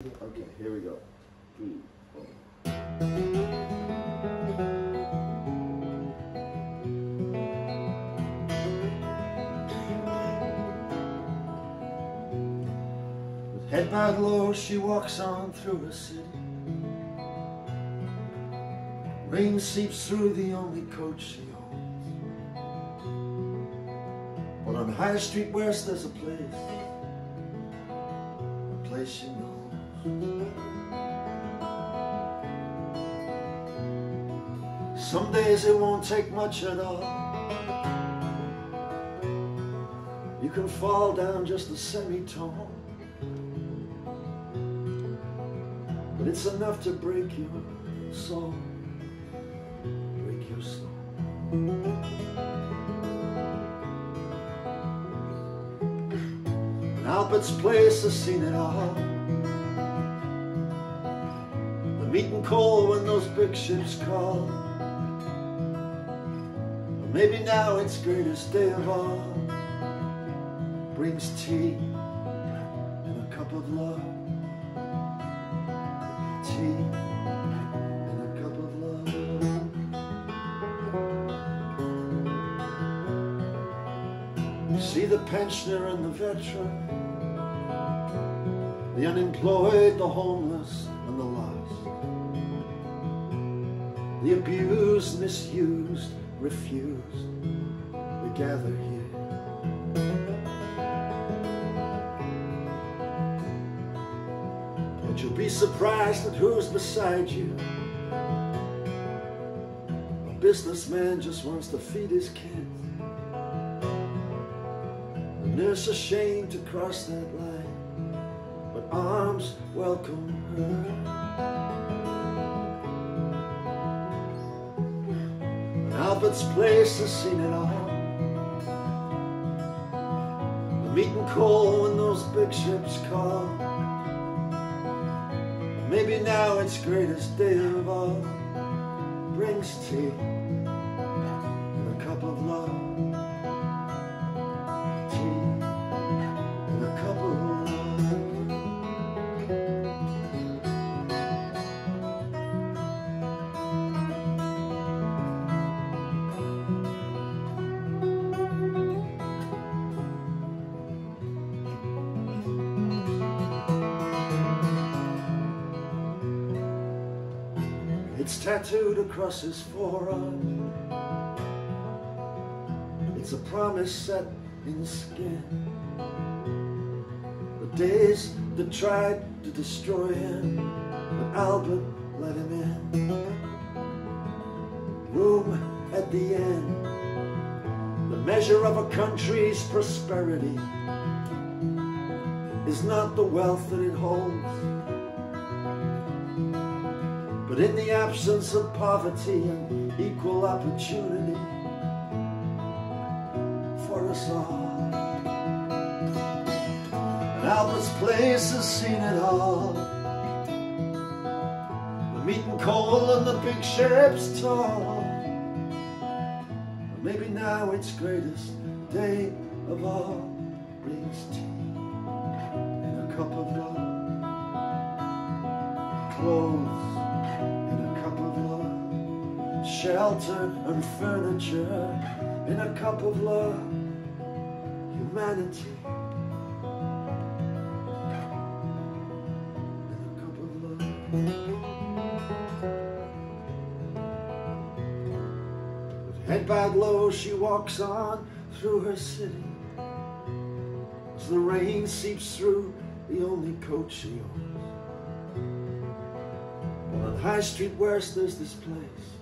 Okay, here we go. Three. With head bowed low, she walks on through her city. Rain seeps through the only coat she owns. But on High Street West, there's a place, a place she knows. Some days it won't take much at all. You can fall down just a semitone. But it's enough to break your soul, break your soul. Albert's place has seen it all. The meeting call when those big ships call. Or maybe now its greatest day of all brings tea and a cup of love. Tea and a cup of love. See the pensioner and the veteran, the unemployed, the homeless, the abused, misused, refused. We gather here. But you'll be surprised at who's beside you. A businessman just wants to feed his kids. A nurse ashamed to cross that line, but arms welcome her. Albert's place has seen it all. The meeting call when those big ships call. Maybe now its greatest day of all brings tea and a cup of love. It's tattooed across his forearm. It's a promise set in skin. The days that tried to destroy him, but Albert let him in. Room at the end, the measure of a country's prosperity is not the wealth that it holds but in the absence of poverty and equal opportunity for us all. And Albert's place has seen it all. The meeting call and the big ships tall. And maybe now its greatest day of all brings tea and a cup of love, clothes shelter and furniture in a cup of love, humanity in a cup of love. With head bowed low, she walks on through her city. As the rain seeps through the only coat she owns. On High Street West, there's this place,